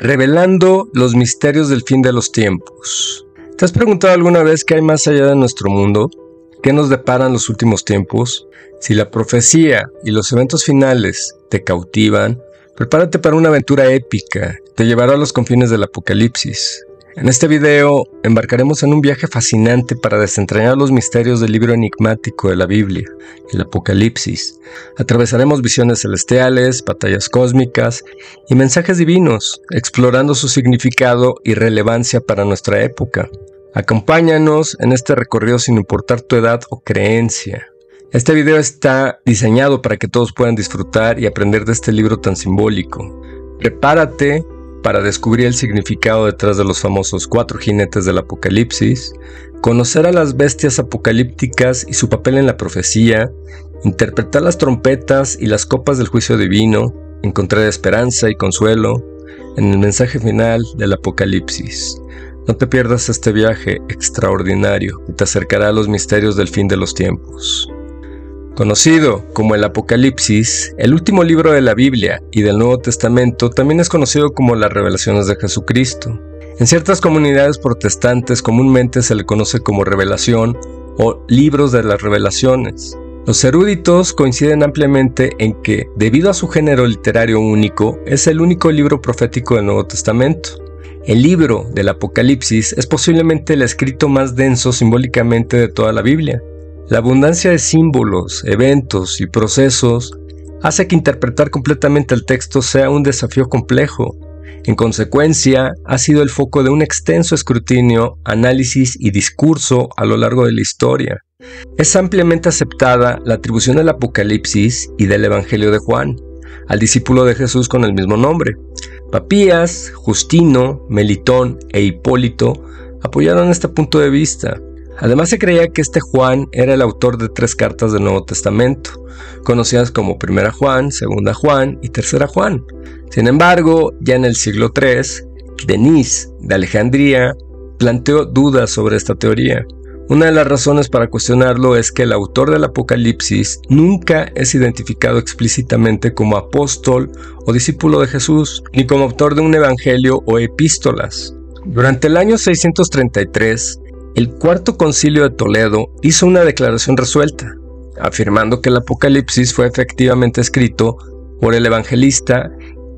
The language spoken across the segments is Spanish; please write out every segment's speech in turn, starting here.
Revelando los misterios del fin de los tiempos. ¿Te has preguntado alguna vez qué hay más allá de nuestro mundo? ¿Qué nos deparan los últimos tiempos? Si la profecía y los eventos finales te cautivan, prepárate para una aventura épica, te llevará a los confines del apocalipsis. En este video embarcaremos en un viaje fascinante para desentrañar los misterios del libro enigmático de la Biblia, el Apocalipsis. Atravesaremos visiones celestiales, batallas cósmicas y mensajes divinos, explorando su significado y relevancia para nuestra época. Acompáñanos en este recorrido sin importar tu edad o creencia. Este video está diseñado para que todos puedan disfrutar y aprender de este libro tan simbólico. Prepárate para descubrir el significado detrás de los famosos cuatro jinetes del Apocalipsis, conocer a las bestias apocalípticas y su papel en la profecía, interpretar las trompetas y las copas del juicio divino, encontrar esperanza y consuelo en el mensaje final del Apocalipsis. No te pierdas este viaje extraordinario que te acercará a los misterios del fin de los tiempos. Conocido como el Apocalipsis, el último libro de la Biblia y del Nuevo Testamento también es conocido como las revelaciones de Jesucristo. En ciertas comunidades protestantes comúnmente se le conoce como revelación o libros de las revelaciones. Los eruditos coinciden ampliamente en que, debido a su género literario único, es el único libro profético del Nuevo Testamento. El libro del Apocalipsis es posiblemente el escrito más denso simbólicamente de toda la Biblia. La abundancia de símbolos, eventos y procesos hace que interpretar completamente el texto sea un desafío complejo. En consecuencia, ha sido el foco de un extenso escrutinio, análisis y discurso a lo largo de la historia. Es ampliamente aceptada la atribución del Apocalipsis y del Evangelio de Juan al discípulo de Jesús con el mismo nombre. Papías, Justino, Melitón e Hipólito apoyaron este punto de vista. Además se creía que este Juan era el autor de tres cartas del Nuevo Testamento, conocidas como Primera Juan, Segunda Juan y Tercera Juan. Sin embargo, ya en el siglo III, Denis de Alejandría planteó dudas sobre esta teoría. Una de las razones para cuestionarlo es que el autor del Apocalipsis nunca es identificado explícitamente como apóstol o discípulo de Jesús, ni como autor de un evangelio o epístolas. Durante el año 633, el cuarto concilio de Toledo hizo una declaración resuelta, afirmando que el Apocalipsis fue efectivamente escrito por el evangelista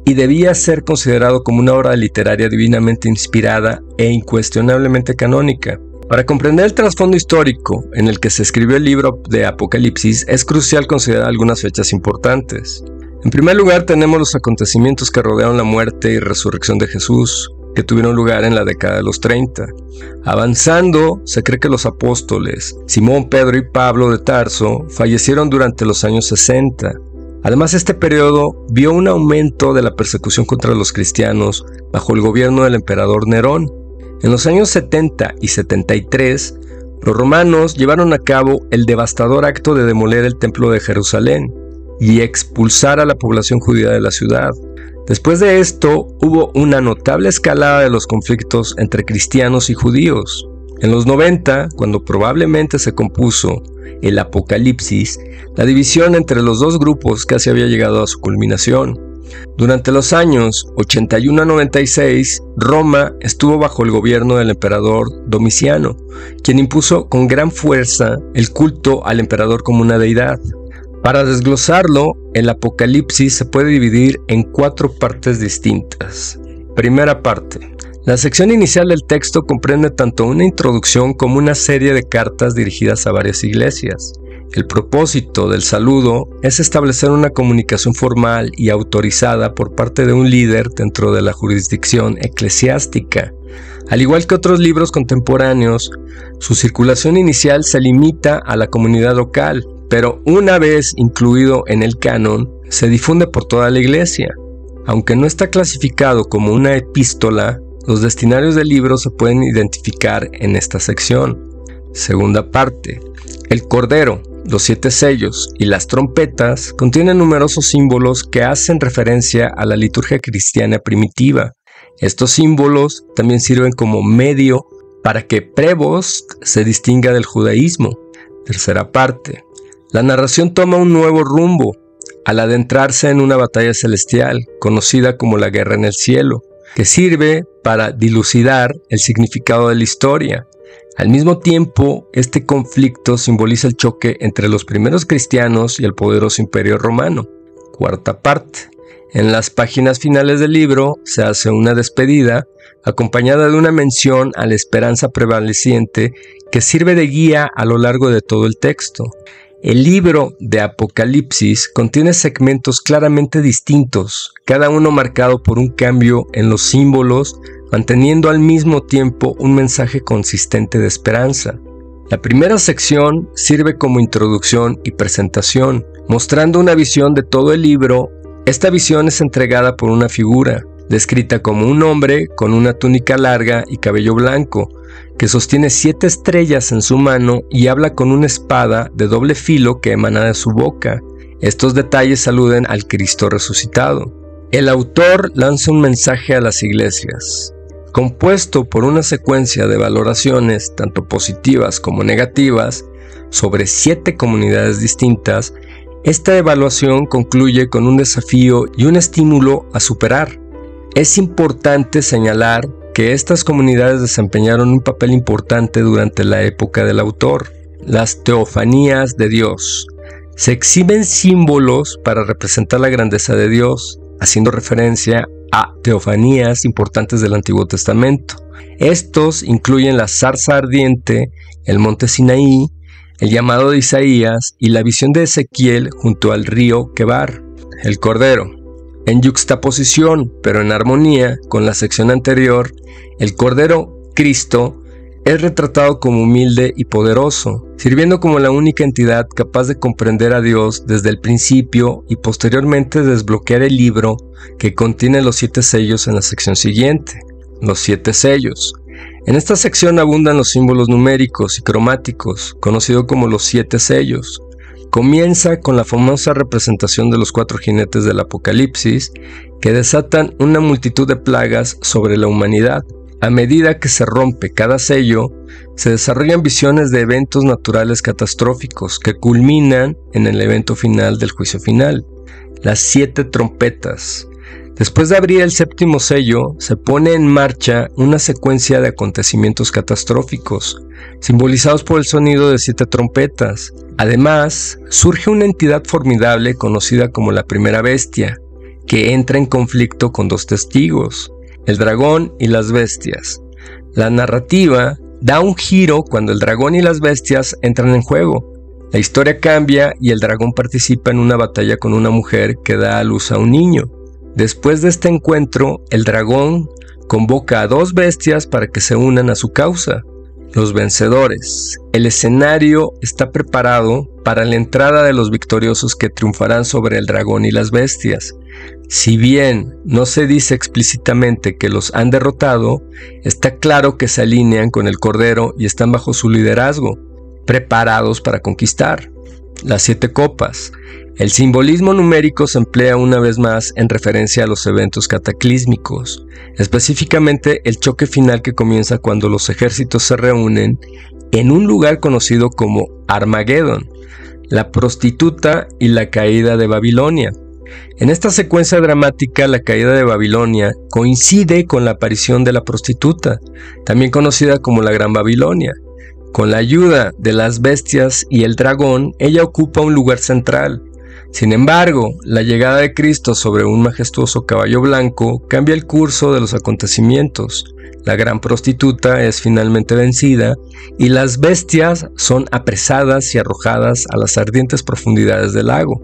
y debía ser considerado como una obra literaria divinamente inspirada e incuestionablemente canónica. Para comprender el trasfondo histórico en el que se escribió el libro de Apocalipsis es crucial considerar algunas fechas importantes. En primer lugar tenemos los acontecimientos que rodearon la muerte y resurrección de Jesús, que tuvieron lugar en la década de los 30. Avanzando, se cree que los apóstoles Simón, Pedro y Pablo de Tarso fallecieron durante los años 60. Además, este periodo vio un aumento de la persecución contra los cristianos bajo el gobierno del emperador Nerón. En los años 70 y 73, los romanos llevaron a cabo el devastador acto de demoler el templo de Jerusalén y expulsar a la población judía de la ciudad. Después de esto, hubo una notable escalada de los conflictos entre cristianos y judíos. En los 90, cuando probablemente se compuso el Apocalipsis, la división entre los dos grupos casi había llegado a su culminación. Durante los años 81 a 96, Roma estuvo bajo el gobierno del emperador Domiciano, quien impuso con gran fuerza el culto al emperador como una deidad. Para desglosarlo, el Apocalipsis se puede dividir en cuatro partes distintas. Primera parte. La sección inicial del texto comprende tanto una introducción como una serie de cartas dirigidas a varias iglesias. El propósito del saludo es establecer una comunicación formal y autorizada por parte de un líder dentro de la jurisdicción eclesiástica. Al igual que otros libros contemporáneos, su circulación inicial se limita a la comunidad local, pero una vez incluido en el canon, se difunde por toda la iglesia. Aunque no está clasificado como una epístola, los destinarios del libro se pueden identificar en esta sección. Segunda parte. El Cordero, los siete sellos y las trompetas contienen numerosos símbolos que hacen referencia a la liturgia cristiana primitiva. Estos símbolos también sirven como medio para que Prevost se distinga del judaísmo. Tercera parte. La narración toma un nuevo rumbo al adentrarse en una batalla celestial, conocida como la Guerra en el Cielo. que sirve para dilucidar el significado de la historia. Al mismo tiempo, este conflicto simboliza el choque entre los primeros cristianos y el poderoso imperio romano. Cuarta parte. En las páginas finales del libro se hace una despedida acompañada de una mención a la esperanza prevaleciente que sirve de guía a lo largo de todo el texto. El libro de Apocalipsis contiene segmentos claramente distintos, cada uno marcado por un cambio en los símbolos, manteniendo al mismo tiempo un mensaje consistente de esperanza. La primera sección sirve como introducción y presentación, mostrando una visión de todo el libro. Esta visión es entregada por una figura, descrita como un hombre con una túnica larga y cabello blanco, que sostiene siete estrellas en su mano y habla con una espada de doble filo que emana de su boca. Estos detalles aluden al Cristo resucitado. El autor lanza un mensaje a las iglesias. Compuesto por una secuencia de valoraciones, tanto positivas como negativas, sobre siete comunidades distintas, esta evaluación concluye con un desafío y un estímulo a superar. Es importante señalar que estas comunidades desempeñaron un papel importante durante la época del autor, las teofanías de Dios. Se exhiben símbolos para representar la grandeza de Dios, haciendo referencia a teofanías importantes del Antiguo Testamento. Estos incluyen la zarza ardiente, el monte Sinaí, el llamado de Isaías y la visión de Ezequiel junto al río Quebar, el Cordero. En yuxtaposición, pero en armonía con la sección anterior, el Cordero Cristo es retratado como humilde y poderoso, sirviendo como la única entidad capaz de comprender a Dios desde el principio y posteriormente desbloquear el libro que contiene los siete sellos en la sección siguiente. Los siete sellos. En esta sección abundan los símbolos numéricos y cromáticos, conocidos como los siete sellos. Comienza con la famosa representación de los cuatro jinetes del Apocalipsis, que desatan una multitud de plagas sobre la humanidad. A medida que se rompe cada sello, se desarrollan visiones de eventos naturales catastróficos que culminan en el evento final del juicio final, las siete trompetas. Después de abrir el séptimo sello, se pone en marcha una secuencia de acontecimientos catastróficos, simbolizados por el sonido de siete trompetas. Además, surge una entidad formidable conocida como la primera bestia, que entra en conflicto con dos testigos, el dragón y las bestias. La narrativa da un giro cuando el dragón y las bestias entran en juego. La historia cambia y el dragón participa en una batalla con una mujer que da a luz a un niño. Después de este encuentro, el dragón convoca a dos bestias para que se unan a su causa. Los vencedores. El escenario está preparado para la entrada de los victoriosos que triunfarán sobre el dragón y las bestias. Si bien no se dice explícitamente que los han derrotado, está claro que se alinean con el Cordero y están bajo su liderazgo, preparados para conquistar. Las siete copas. El simbolismo numérico se emplea una vez más en referencia a los eventos cataclísmicos, específicamente el choque final que comienza cuando los ejércitos se reúnen en un lugar conocido como Armageddon, la prostituta y la caída de Babilonia. En esta secuencia dramática, la caída de Babilonia coincide con la aparición de la prostituta, también conocida como la Gran Babilonia. Con la ayuda de las bestias y el dragón, ella ocupa un lugar central, sin embargo, la llegada de Cristo sobre un majestuoso caballo blanco cambia el curso de los acontecimientos. La gran prostituta es finalmente vencida y las bestias son apresadas y arrojadas a las ardientes profundidades del lago.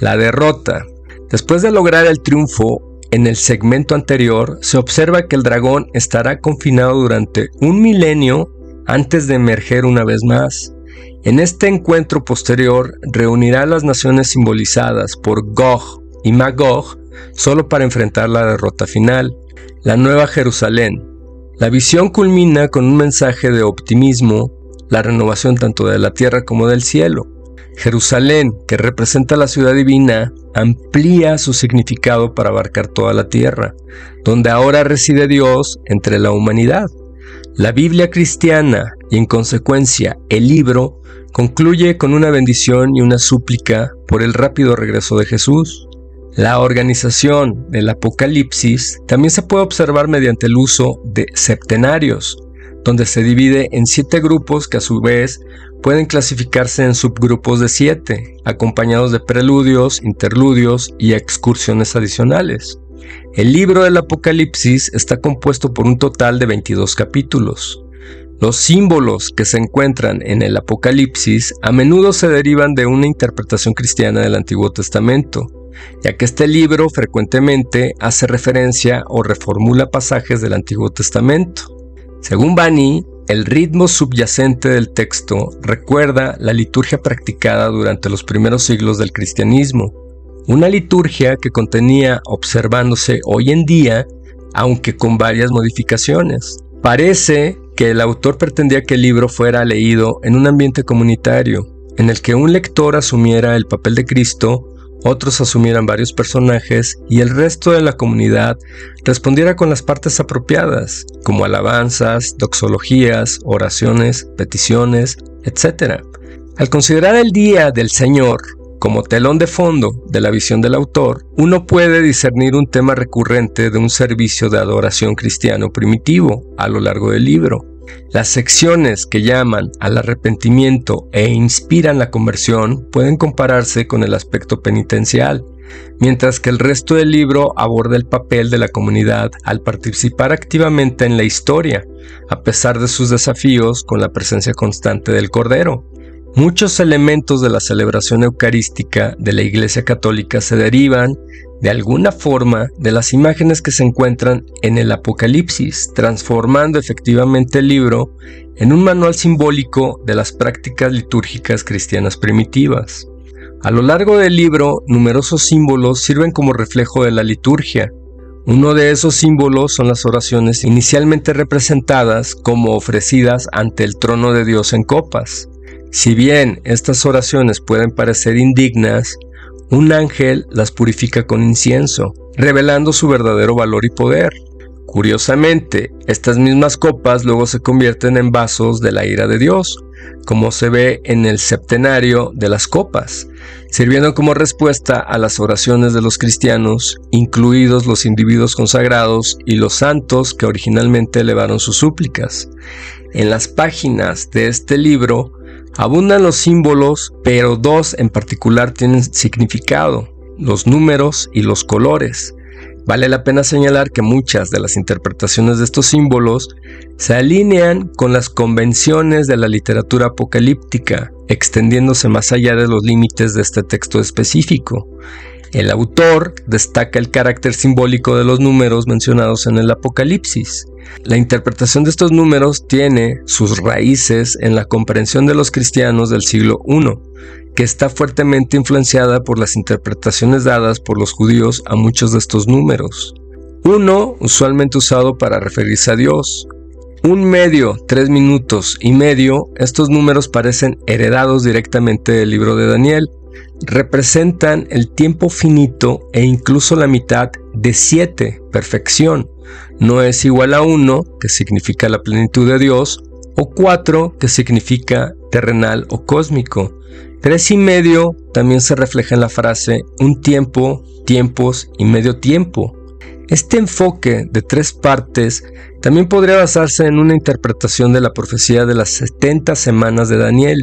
La derrota. Después de lograr el triunfo en el segmento anterior, se observa que el dragón estará confinado durante un milenio antes de emerger una vez más. En este encuentro posterior reunirá a las naciones simbolizadas por Gog y Magog solo para enfrentar la derrota final, la Nueva Jerusalén. La visión culmina con un mensaje de optimismo, la renovación tanto de la tierra como del cielo. Jerusalén, que representa la ciudad divina, amplía su significado para abarcar toda la tierra, donde ahora reside Dios entre la humanidad. La Biblia cristiana y en consecuencia el libro concluye con una bendición y una súplica por el rápido regreso de Jesús. La organización del Apocalipsis también se puede observar mediante el uso de septenarios, donde se divide en siete grupos que a su vez pueden clasificarse en subgrupos de siete, acompañados de preludios, interludios y excursiones adicionales. El libro del Apocalipsis está compuesto por un total de 22 capítulos. Los símbolos que se encuentran en el Apocalipsis a menudo se derivan de una interpretación cristiana del Antiguo Testamento, ya que este libro frecuentemente hace referencia o reformula pasajes del Antiguo Testamento. Según Bani, el ritmo subyacente del texto recuerda la liturgia practicada durante los primeros siglos del cristianismo, una liturgia que contenía observándose hoy en día, aunque con varias modificaciones. Parece que el autor pretendía que el libro fuera leído en un ambiente comunitario, en el que un lector asumiera el papel de Cristo otros asumieran varios personajes y el resto de la comunidad respondiera con las partes apropiadas, como alabanzas, doxologías, oraciones, peticiones, etc. Al considerar el Día del Señor como telón de fondo de la visión del autor, uno puede discernir un tema recurrente de un servicio de adoración cristiano primitivo a lo largo del libro. Las secciones que llaman al arrepentimiento e inspiran la conversión pueden compararse con el aspecto penitencial, mientras que el resto del libro aborda el papel de la comunidad al participar activamente en la historia, a pesar de sus desafíos con la presencia constante del Cordero. Muchos elementos de la celebración eucarística de la Iglesia Católica se derivan de alguna forma de las imágenes que se encuentran en el Apocalipsis, transformando efectivamente el libro en un manual simbólico de las prácticas litúrgicas cristianas primitivas. A lo largo del libro, numerosos símbolos sirven como reflejo de la liturgia. Uno de esos símbolos son las oraciones inicialmente representadas como ofrecidas ante el trono de Dios en copas. Si bien estas oraciones pueden parecer indignas, un ángel las purifica con incienso, revelando su verdadero valor y poder. Curiosamente, estas mismas copas luego se convierten en vasos de la ira de Dios, como se ve en el septenario de las copas, sirviendo como respuesta a las oraciones de los cristianos, incluidos los individuos consagrados y los santos que originalmente elevaron sus súplicas. En las páginas de este libro Abundan los símbolos, pero dos en particular tienen significado, los números y los colores. Vale la pena señalar que muchas de las interpretaciones de estos símbolos se alinean con las convenciones de la literatura apocalíptica, extendiéndose más allá de los límites de este texto específico. El autor destaca el carácter simbólico de los números mencionados en el Apocalipsis, la interpretación de estos números tiene sus raíces en la comprensión de los cristianos del siglo I, que está fuertemente influenciada por las interpretaciones dadas por los judíos a muchos de estos números. Uno, usualmente usado para referirse a Dios. Un medio, tres minutos y medio, estos números parecen heredados directamente del libro de Daniel. Representan el tiempo finito e incluso la mitad de siete, perfección no es igual a 1, que significa la plenitud de Dios, o 4, que significa terrenal o cósmico. Tres y medio también se refleja en la frase un tiempo, tiempos y medio tiempo. Este enfoque de tres partes también podría basarse en una interpretación de la profecía de las 70 semanas de Daniel,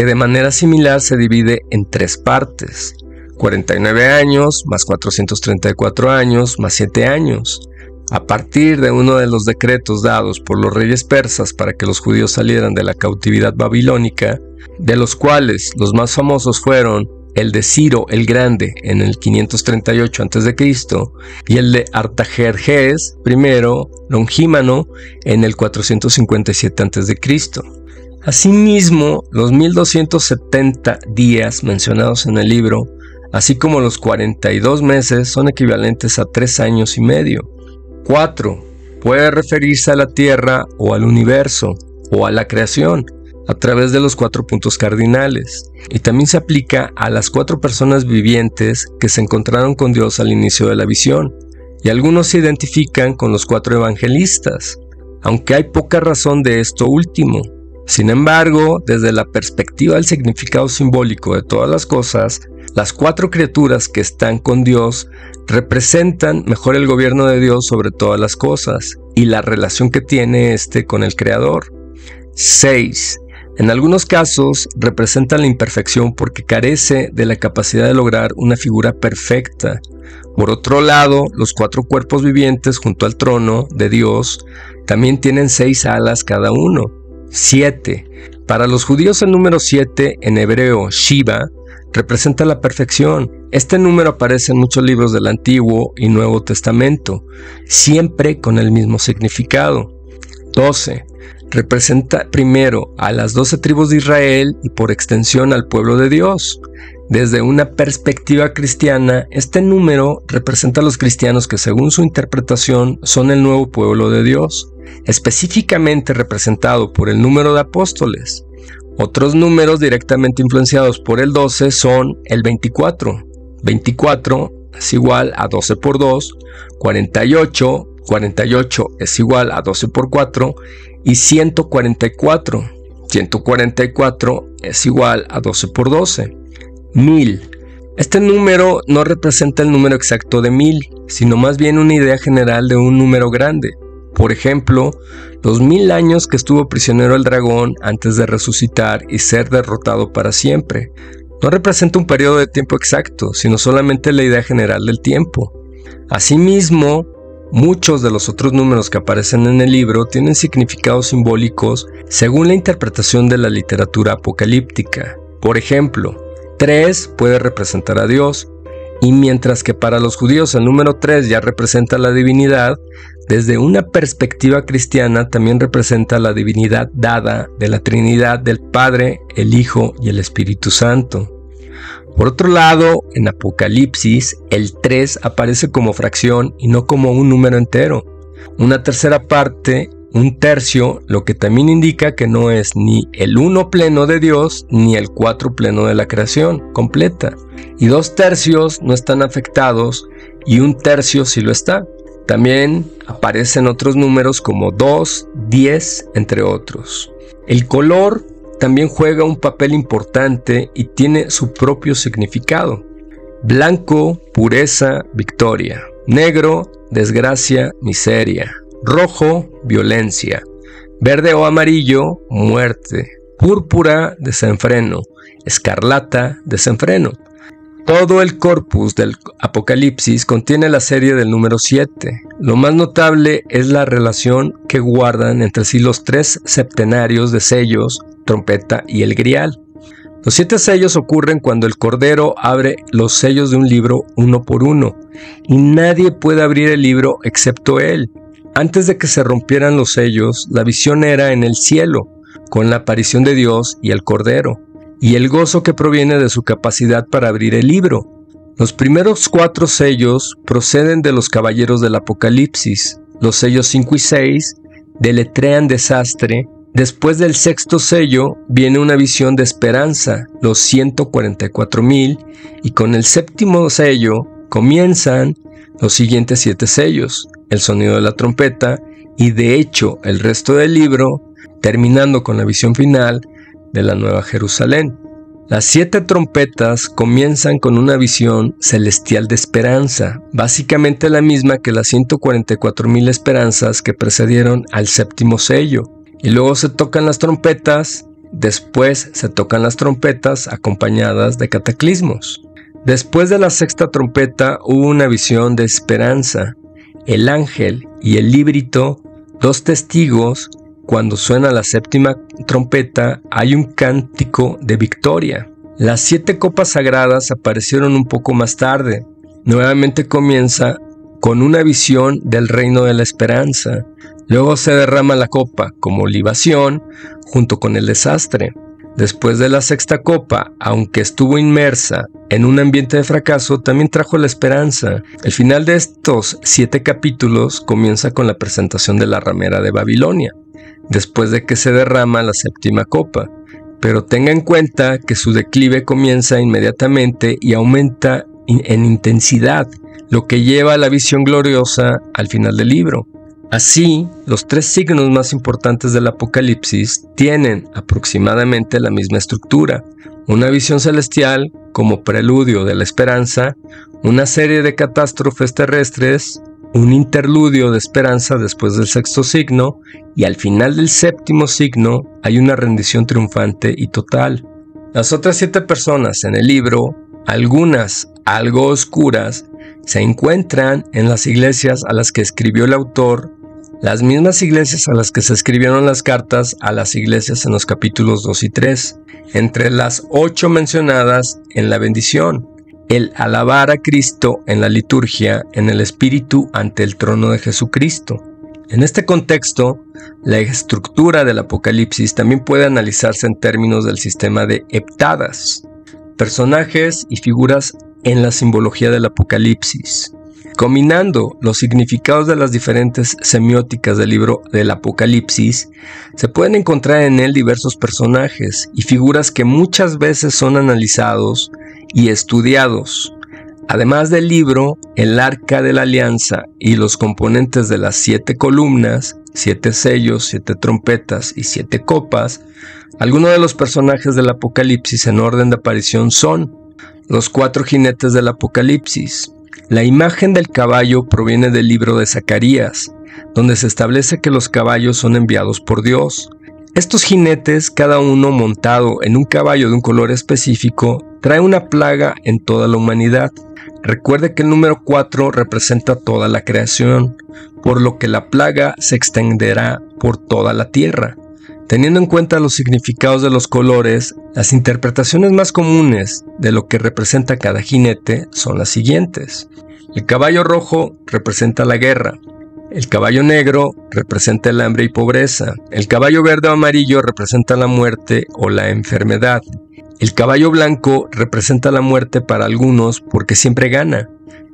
que de manera similar se divide en tres partes. 49 años más 434 años más 7 años. A partir de uno de los decretos dados por los reyes persas para que los judíos salieran de la cautividad babilónica, de los cuales los más famosos fueron el de Ciro el Grande en el 538 a.C. y el de Artajerjes I Longímano en el 457 a.C. Asimismo, los 1270 días mencionados en el libro, así como los 42 meses, son equivalentes a tres años y medio. 4. Puede referirse a la Tierra o al universo o a la creación a través de los cuatro puntos cardinales y también se aplica a las cuatro personas vivientes que se encontraron con Dios al inicio de la visión y algunos se identifican con los cuatro evangelistas, aunque hay poca razón de esto último. Sin embargo, desde la perspectiva del significado simbólico de todas las cosas, Las cuatro criaturas que están con Dios representan mejor el gobierno de Dios sobre todas las cosas y la relación que tiene éste con el Creador. 6. En algunos casos representan la imperfección porque carece de la capacidad de lograr una figura perfecta. Por otro lado, los cuatro cuerpos vivientes junto al trono de Dios también tienen seis alas cada uno. 7. Para los judíos el número 7 en hebreo Shiva representa la perfección. Este número aparece en muchos libros del Antiguo y Nuevo Testamento, siempre con el mismo significado. 12. Representa primero a las doce tribus de Israel y por extensión al pueblo de Dios. Desde una perspectiva cristiana, este número representa a los cristianos que según su interpretación son el nuevo pueblo de Dios, específicamente representado por el número de apóstoles. Otros números directamente influenciados por el 12 son el 24. 24 es igual a 12 por 2, 48, 48 es igual a 12 por 4 y 144. 144 es igual a 12 por 12. 1000. Este número no representa el número exacto de 1000, sino más bien una idea general de un número grande. Por ejemplo, los mil años que estuvo prisionero el dragón antes de resucitar y ser derrotado para siempre. No representa un periodo de tiempo exacto, sino solamente la idea general del tiempo. Asimismo, muchos de los otros números que aparecen en el libro tienen significados simbólicos según la interpretación de la literatura apocalíptica. Por ejemplo, 3 puede representar a Dios, y mientras que para los judíos el número 3 ya representa la divinidad, desde una perspectiva cristiana también representa la divinidad dada de la Trinidad del Padre, el Hijo y el Espíritu Santo. Por otro lado, en Apocalipsis, el 3 aparece como fracción y no como un número entero. Una tercera parte, un tercio, lo que también indica que no es ni el 1 pleno de Dios ni el 4 pleno de la creación completa. Y dos tercios no están afectados y un tercio sí lo está. También aparecen otros números como 2, 10, entre otros. El color también juega un papel importante y tiene su propio significado. Blanco, pureza, victoria. Negro, desgracia, miseria. Rojo, violencia. Verde o amarillo, muerte. Púrpura, desenfreno. Escarlata, desenfreno. Todo el corpus del Apocalipsis contiene la serie del número 7. Lo más notable es la relación que guardan entre sí los tres septenarios de sellos, trompeta y el grial. Los siete sellos ocurren cuando el Cordero abre los sellos de un libro uno por uno, y nadie puede abrir el libro excepto él. Antes de que se rompieran los sellos, la visión era en el cielo, con la aparición de Dios y el Cordero y el gozo que proviene de su capacidad para abrir el libro. Los primeros cuatro sellos proceden de los caballeros del Apocalipsis. Los sellos 5 y 6 deletrean desastre. Después del sexto sello viene una visión de esperanza, los 144 mil, y con el séptimo sello comienzan los siguientes siete sellos, el sonido de la trompeta, y de hecho el resto del libro, terminando con la visión final, de la Nueva Jerusalén. Las siete trompetas comienzan con una visión celestial de esperanza, básicamente la misma que las 144.000 esperanzas que precedieron al séptimo sello. Y luego se tocan las trompetas, después se tocan las trompetas acompañadas de cataclismos. Después de la sexta trompeta hubo una visión de esperanza. El ángel y el líbrito, dos testigos, cuando suena la séptima trompeta hay un cántico de victoria. Las siete copas sagradas aparecieron un poco más tarde. Nuevamente comienza con una visión del reino de la esperanza. Luego se derrama la copa como libación junto con el desastre. Después de la sexta copa, aunque estuvo inmersa en un ambiente de fracaso, también trajo la esperanza. El final de estos siete capítulos comienza con la presentación de la ramera de Babilonia después de que se derrama la séptima copa, pero tenga en cuenta que su declive comienza inmediatamente y aumenta en intensidad, lo que lleva a la visión gloriosa al final del libro. Así, los tres signos más importantes del Apocalipsis tienen aproximadamente la misma estructura, una visión celestial como preludio de la esperanza, una serie de catástrofes terrestres, un interludio de esperanza después del sexto signo y al final del séptimo signo hay una rendición triunfante y total. Las otras siete personas en el libro, algunas algo oscuras, se encuentran en las iglesias a las que escribió el autor, las mismas iglesias a las que se escribieron las cartas a las iglesias en los capítulos 2 y 3, entre las ocho mencionadas en la bendición, el alabar a Cristo en la liturgia, en el Espíritu ante el trono de Jesucristo. En este contexto, la estructura del Apocalipsis también puede analizarse en términos del sistema de heptadas, personajes y figuras en la simbología del Apocalipsis. Combinando los significados de las diferentes semióticas del libro del Apocalipsis, se pueden encontrar en él diversos personajes y figuras que muchas veces son analizados y estudiados. Además del libro, el arca de la alianza y los componentes de las siete columnas, siete sellos, siete trompetas y siete copas, algunos de los personajes del Apocalipsis en orden de aparición son los cuatro jinetes del Apocalipsis. La imagen del caballo proviene del libro de Zacarías, donde se establece que los caballos son enviados por Dios. Estos jinetes, cada uno montado en un caballo de un color específico, trae una plaga en toda la humanidad. Recuerde que el número 4 representa toda la creación, por lo que la plaga se extenderá por toda la tierra. Teniendo en cuenta los significados de los colores, las interpretaciones más comunes de lo que representa cada jinete son las siguientes. El caballo rojo representa la guerra, el caballo negro representa el hambre y pobreza, el caballo verde o amarillo representa la muerte o la enfermedad, el caballo blanco representa la muerte para algunos porque siempre gana,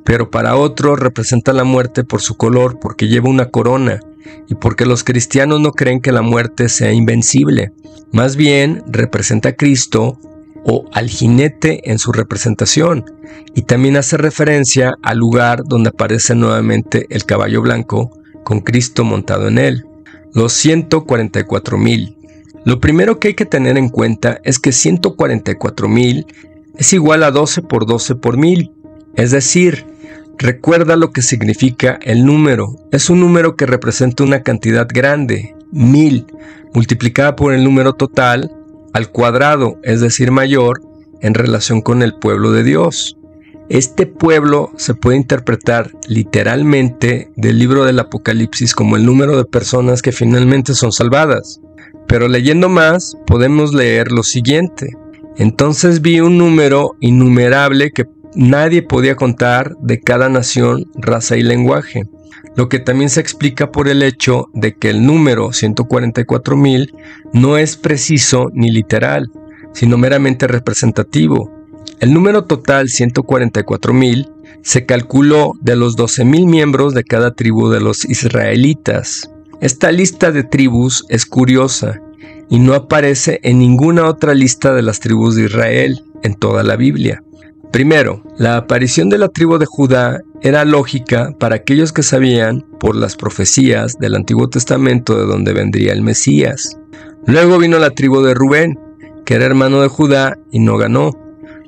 pero para otros representa la muerte por su color porque lleva una corona y porque los cristianos no creen que la muerte sea invencible. Más bien representa a Cristo o al jinete en su representación, y también hace referencia al lugar donde aparece nuevamente el caballo blanco con Cristo montado en él. Los 144 mil. Lo primero que hay que tener en cuenta es que 144 mil es igual a 12 por 12 por mil, es decir, Recuerda lo que significa el número. Es un número que representa una cantidad grande, mil, multiplicada por el número total al cuadrado, es decir, mayor, en relación con el pueblo de Dios. Este pueblo se puede interpretar literalmente del libro del Apocalipsis como el número de personas que finalmente son salvadas. Pero leyendo más, podemos leer lo siguiente. Entonces vi un número innumerable que nadie podía contar de cada nación, raza y lenguaje, lo que también se explica por el hecho de que el número 144.000 no es preciso ni literal, sino meramente representativo. El número total 144.000 se calculó de los 12.000 miembros de cada tribu de los israelitas. Esta lista de tribus es curiosa y no aparece en ninguna otra lista de las tribus de Israel en toda la Biblia. Primero, la aparición de la tribu de Judá era lógica para aquellos que sabían, por las profecías del Antiguo Testamento, de donde vendría el Mesías. Luego vino la tribu de Rubén, que era hermano de Judá y no ganó.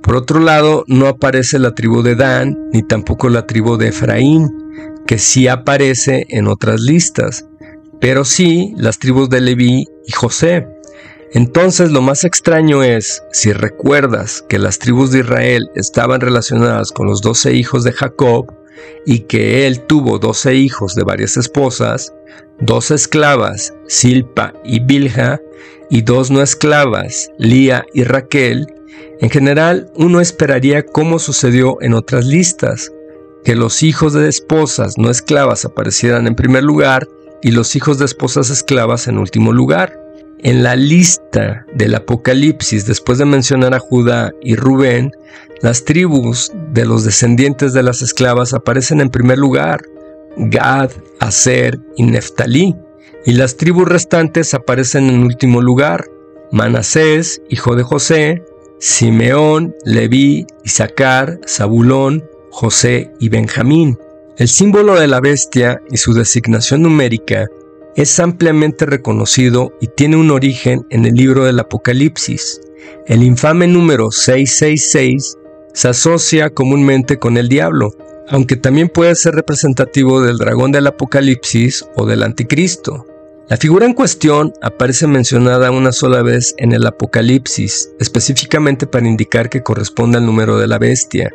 Por otro lado, no aparece la tribu de Dan, ni tampoco la tribu de Efraín, que sí aparece en otras listas, pero sí las tribus de Leví y José. Entonces lo más extraño es, si recuerdas que las tribus de Israel estaban relacionadas con los doce hijos de Jacob y que él tuvo doce hijos de varias esposas, dos esclavas, Silpa y Bilha, y dos no esclavas, Lía y Raquel, en general uno esperaría como sucedió en otras listas, que los hijos de esposas no esclavas aparecieran en primer lugar y los hijos de esposas esclavas en último lugar. En la lista del Apocalipsis, después de mencionar a Judá y Rubén, las tribus de los descendientes de las esclavas aparecen en primer lugar, Gad, Aser y Neftalí, y las tribus restantes aparecen en último lugar, Manasés, hijo de José, Simeón, Leví, Isaacar, Zabulón, José y Benjamín. El símbolo de la bestia y su designación numérica es ampliamente reconocido y tiene un origen en el libro del Apocalipsis. El infame número 666 se asocia comúnmente con el diablo, aunque también puede ser representativo del dragón del Apocalipsis o del anticristo. La figura en cuestión aparece mencionada una sola vez en el Apocalipsis, específicamente para indicar que corresponde al número de la bestia,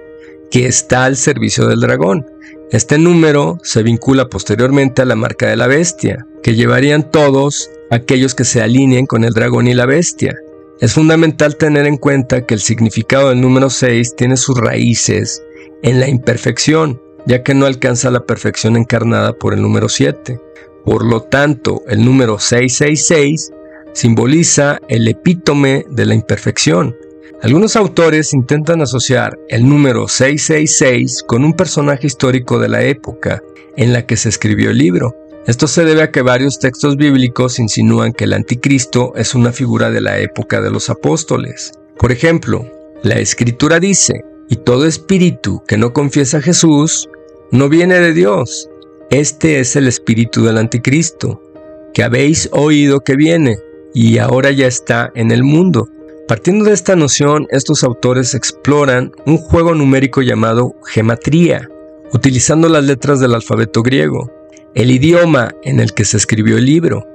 que está al servicio del dragón. Este número se vincula posteriormente a la marca de la bestia, que llevarían todos aquellos que se alineen con el dragón y la bestia. Es fundamental tener en cuenta que el significado del número 6 tiene sus raíces en la imperfección, ya que no alcanza la perfección encarnada por el número 7. Por lo tanto, el número 666 simboliza el epítome de la imperfección. Algunos autores intentan asociar el número 666 con un personaje histórico de la época en la que se escribió el libro. Esto se debe a que varios textos bíblicos insinúan que el anticristo es una figura de la época de los apóstoles. Por ejemplo, la escritura dice, y todo espíritu que no confiesa a Jesús no viene de Dios, este es el espíritu del anticristo, que habéis oído que viene y ahora ya está en el mundo. Partiendo de esta noción, estos autores exploran un juego numérico llamado gematría, utilizando las letras del alfabeto griego, el idioma en el que se escribió el libro,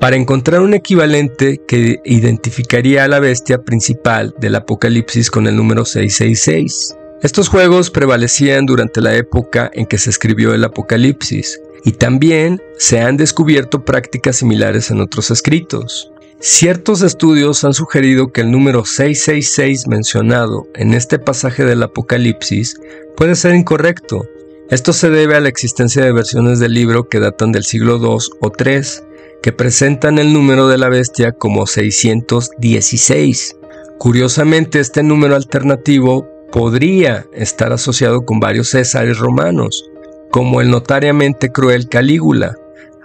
para encontrar un equivalente que identificaría a la bestia principal del Apocalipsis con el número 666. Estos juegos prevalecían durante la época en que se escribió el Apocalipsis y también se han descubierto prácticas similares en otros escritos. Ciertos estudios han sugerido que el número 666 mencionado en este pasaje del Apocalipsis puede ser incorrecto. Esto se debe a la existencia de versiones del libro que datan del siglo II o III, que presentan el número de la bestia como 616. Curiosamente, este número alternativo podría estar asociado con varios césares romanos, como el notariamente cruel Calígula.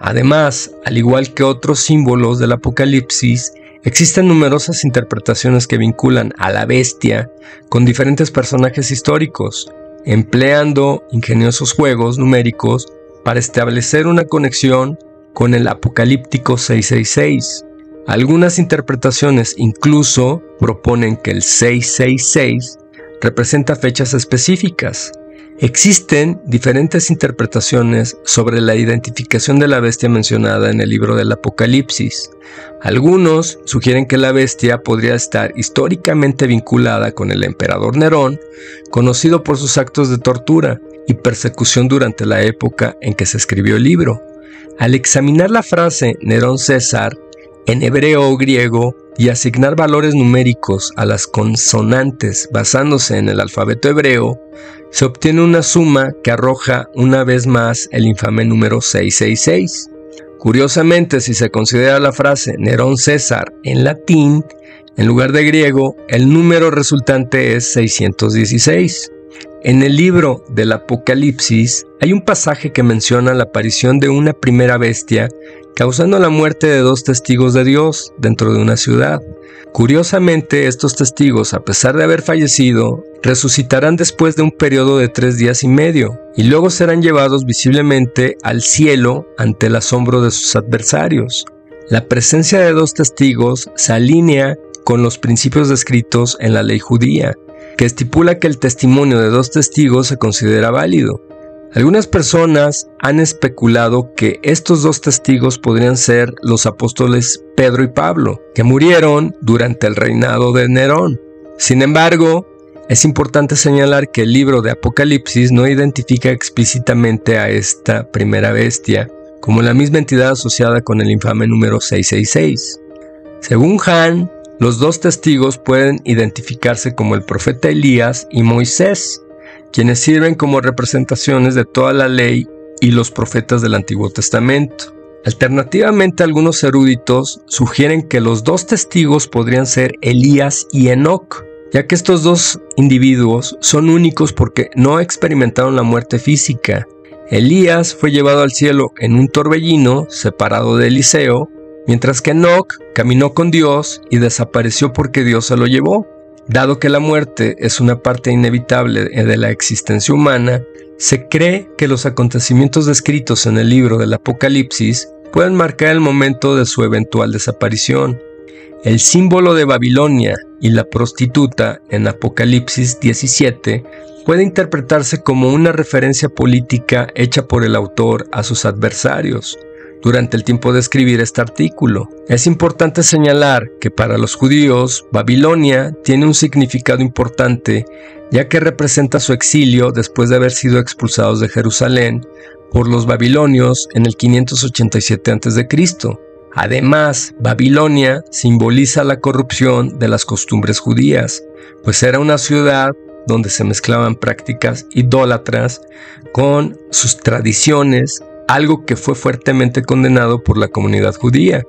Además, al igual que otros símbolos del Apocalipsis, existen numerosas interpretaciones que vinculan a la bestia con diferentes personajes históricos, empleando ingeniosos juegos numéricos para establecer una conexión con el apocalíptico 666. Algunas interpretaciones incluso proponen que el 666 representa fechas específicas. Existen diferentes interpretaciones sobre la identificación de la bestia mencionada en el libro del Apocalipsis. Algunos sugieren que la bestia podría estar históricamente vinculada con el emperador Nerón, conocido por sus actos de tortura y persecución durante la época en que se escribió el libro. Al examinar la frase Nerón César en hebreo o griego y asignar valores numéricos a las consonantes basándose en el alfabeto hebreo, se obtiene una suma que arroja una vez más el infame número 666. Curiosamente, si se considera la frase Nerón César en latín, en lugar de griego, el número resultante es 616. En el libro del Apocalipsis hay un pasaje que menciona la aparición de una primera bestia causando la muerte de dos testigos de Dios dentro de una ciudad. Curiosamente, estos testigos, a pesar de haber fallecido, resucitarán después de un periodo de tres días y medio, y luego serán llevados visiblemente al cielo ante el asombro de sus adversarios. La presencia de dos testigos se alinea con los principios descritos en la ley judía, que estipula que el testimonio de dos testigos se considera válido. Algunas personas han especulado que estos dos testigos podrían ser los apóstoles Pedro y Pablo, que murieron durante el reinado de Nerón. Sin embargo, es importante señalar que el libro de Apocalipsis no identifica explícitamente a esta primera bestia como la misma entidad asociada con el infame número 666. Según Han, los dos testigos pueden identificarse como el profeta Elías y Moisés, quienes sirven como representaciones de toda la ley y los profetas del Antiguo Testamento. Alternativamente, algunos eruditos sugieren que los dos testigos podrían ser Elías y Enoch, ya que estos dos individuos son únicos porque no experimentaron la muerte física. Elías fue llevado al cielo en un torbellino separado de Eliseo, mientras que Enoch caminó con Dios y desapareció porque Dios se lo llevó. Dado que la muerte es una parte inevitable de la existencia humana, se cree que los acontecimientos descritos en el libro del Apocalipsis pueden marcar el momento de su eventual desaparición. El símbolo de Babilonia y la prostituta en Apocalipsis 17 puede interpretarse como una referencia política hecha por el autor a sus adversarios durante el tiempo de escribir este artículo. Es importante señalar que para los judíos Babilonia tiene un significado importante ya que representa su exilio después de haber sido expulsados de Jerusalén por los babilonios en el 587 a.C. Además, Babilonia simboliza la corrupción de las costumbres judías, pues era una ciudad donde se mezclaban prácticas idólatras con sus tradiciones, algo que fue fuertemente condenado por la comunidad judía.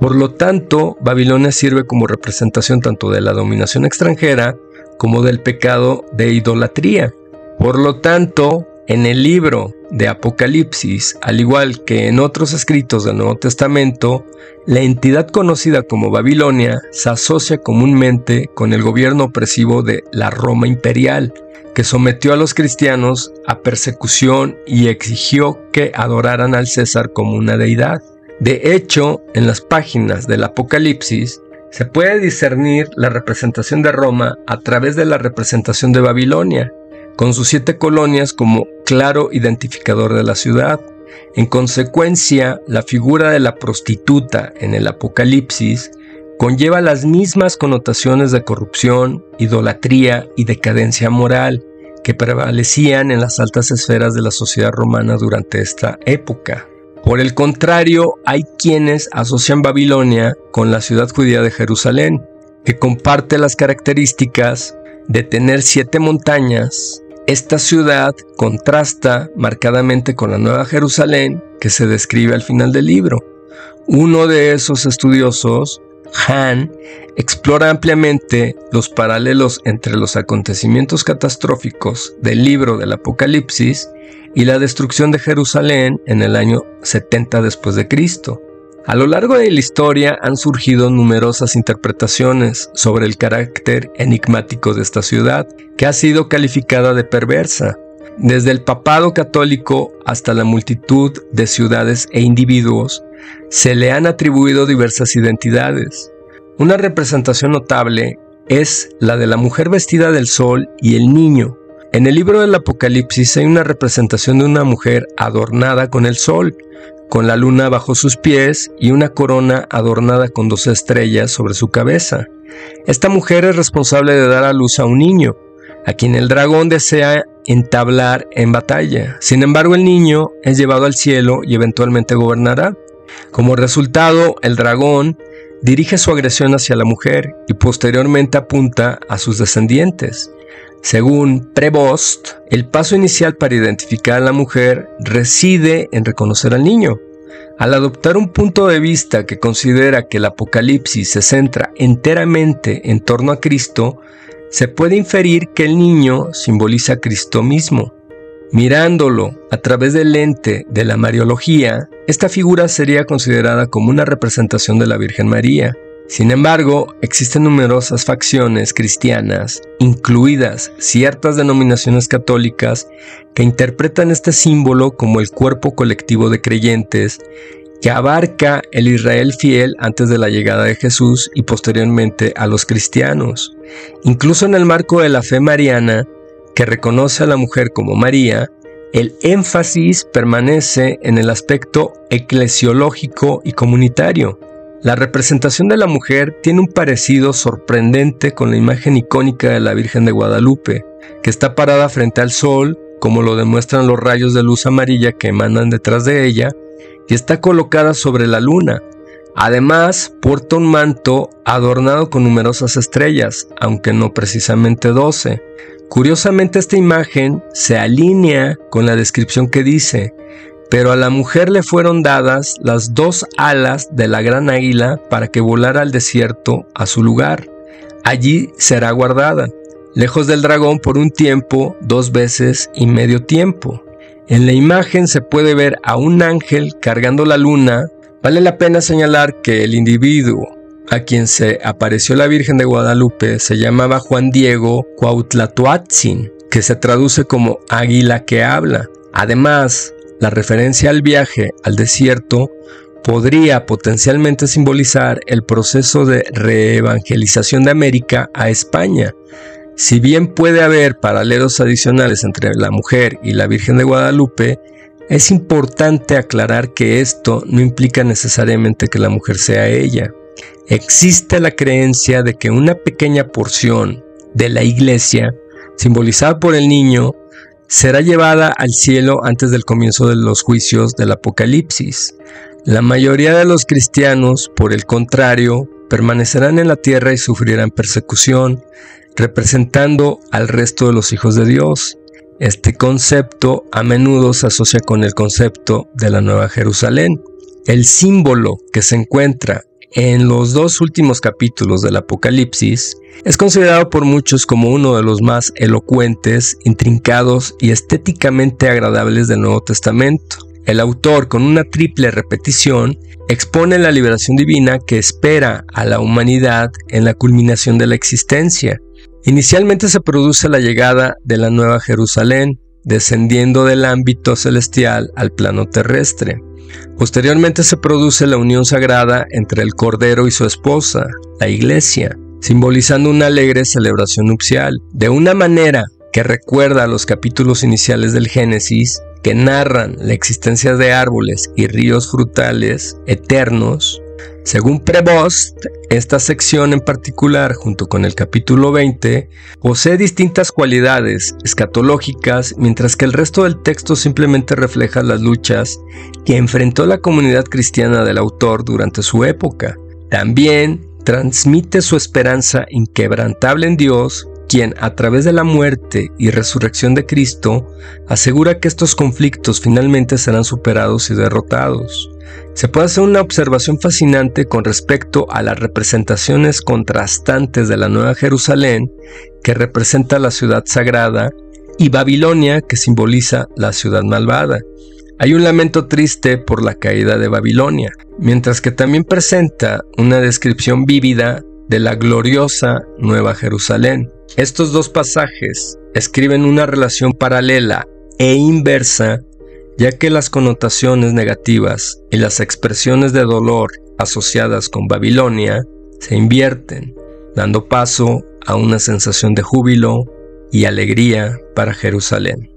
Por lo tanto, Babilonia sirve como representación tanto de la dominación extranjera como del pecado de idolatría. Por lo tanto, en el libro de Apocalipsis, al igual que en otros escritos del Nuevo Testamento, la entidad conocida como Babilonia se asocia comúnmente con el gobierno opresivo de la Roma imperial, que sometió a los cristianos a persecución y exigió que adoraran al César como una deidad. De hecho, en las páginas del Apocalipsis se puede discernir la representación de Roma a través de la representación de Babilonia, con sus siete colonias como claro identificador de la ciudad. En consecuencia, la figura de la prostituta en el Apocalipsis conlleva las mismas connotaciones de corrupción, idolatría y decadencia moral que prevalecían en las altas esferas de la sociedad romana durante esta época. Por el contrario, hay quienes asocian Babilonia con la ciudad judía de Jerusalén, que comparte las características de tener siete montañas, esta ciudad contrasta marcadamente con la Nueva Jerusalén que se describe al final del libro. Uno de esos estudiosos, Han, explora ampliamente los paralelos entre los acontecimientos catastróficos del libro del Apocalipsis y la destrucción de Jerusalén en el año 70 después de Cristo. A lo largo de la historia han surgido numerosas interpretaciones sobre el carácter enigmático de esta ciudad, que ha sido calificada de perversa. Desde el papado católico hasta la multitud de ciudades e individuos, se le han atribuido diversas identidades. Una representación notable es la de la mujer vestida del sol y el niño. En el libro del Apocalipsis hay una representación de una mujer adornada con el sol, con la luna bajo sus pies y una corona adornada con dos estrellas sobre su cabeza. Esta mujer es responsable de dar a luz a un niño, a quien el dragón desea entablar en batalla. Sin embargo, el niño es llevado al cielo y eventualmente gobernará. Como resultado, el dragón dirige su agresión hacia la mujer y posteriormente apunta a sus descendientes. Según Prevost, el paso inicial para identificar a la mujer reside en reconocer al niño. Al adoptar un punto de vista que considera que el Apocalipsis se centra enteramente en torno a Cristo, se puede inferir que el niño simboliza a Cristo mismo. Mirándolo a través del lente de la Mariología, esta figura sería considerada como una representación de la Virgen María, sin embargo, existen numerosas facciones cristianas, incluidas ciertas denominaciones católicas, que interpretan este símbolo como el cuerpo colectivo de creyentes que abarca el Israel fiel antes de la llegada de Jesús y posteriormente a los cristianos. Incluso en el marco de la fe mariana, que reconoce a la mujer como María, el énfasis permanece en el aspecto eclesiológico y comunitario. La representación de la mujer tiene un parecido sorprendente con la imagen icónica de la Virgen de Guadalupe, que está parada frente al sol, como lo demuestran los rayos de luz amarilla que emanan detrás de ella, y está colocada sobre la luna. Además, porta un manto adornado con numerosas estrellas, aunque no precisamente doce. Curiosamente esta imagen se alinea con la descripción que dice, pero a la mujer le fueron dadas las dos alas de la gran águila para que volara al desierto a su lugar. Allí será guardada, lejos del dragón por un tiempo, dos veces y medio tiempo. En la imagen se puede ver a un ángel cargando la luna. Vale la pena señalar que el individuo a quien se apareció la Virgen de Guadalupe se llamaba Juan Diego Cuautlatoatzin, que se traduce como águila que habla. Además, la referencia al viaje al desierto podría potencialmente simbolizar el proceso de reevangelización de América a España. Si bien puede haber paralelos adicionales entre la mujer y la Virgen de Guadalupe, es importante aclarar que esto no implica necesariamente que la mujer sea ella. Existe la creencia de que una pequeña porción de la iglesia, simbolizada por el niño, será llevada al cielo antes del comienzo de los juicios del Apocalipsis. La mayoría de los cristianos, por el contrario, permanecerán en la tierra y sufrirán persecución, representando al resto de los hijos de Dios. Este concepto a menudo se asocia con el concepto de la Nueva Jerusalén. El símbolo que se encuentra en los dos últimos capítulos del Apocalipsis, es considerado por muchos como uno de los más elocuentes, intrincados y estéticamente agradables del Nuevo Testamento. El autor, con una triple repetición, expone la liberación divina que espera a la humanidad en la culminación de la existencia. Inicialmente se produce la llegada de la Nueva Jerusalén, descendiendo del ámbito celestial al plano terrestre. Posteriormente se produce la unión sagrada entre el Cordero y su esposa, la Iglesia, simbolizando una alegre celebración nupcial, de una manera que recuerda a los capítulos iniciales del Génesis, que narran la existencia de árboles y ríos frutales eternos, según Prevost, esta sección en particular, junto con el capítulo 20, posee distintas cualidades escatológicas, mientras que el resto del texto simplemente refleja las luchas que enfrentó la comunidad cristiana del autor durante su época. También transmite su esperanza inquebrantable en Dios, quien a través de la muerte y resurrección de Cristo asegura que estos conflictos finalmente serán superados y derrotados. Se puede hacer una observación fascinante con respecto a las representaciones contrastantes de la Nueva Jerusalén, que representa la ciudad sagrada, y Babilonia, que simboliza la ciudad malvada. Hay un lamento triste por la caída de Babilonia, mientras que también presenta una descripción vívida de la gloriosa Nueva Jerusalén. Estos dos pasajes escriben una relación paralela e inversa ya que las connotaciones negativas y las expresiones de dolor asociadas con Babilonia se invierten, dando paso a una sensación de júbilo y alegría para Jerusalén.